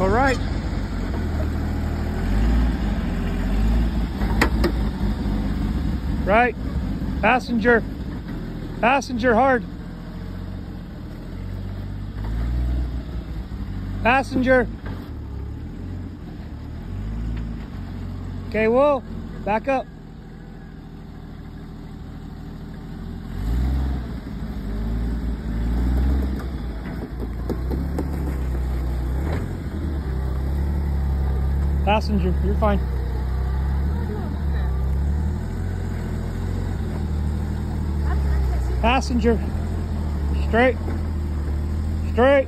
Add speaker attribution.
Speaker 1: All right. Right. Passenger. Passenger hard. Passenger. Okay, whoa. Back up. Passenger, you're fine. Passenger. Straight. Straight.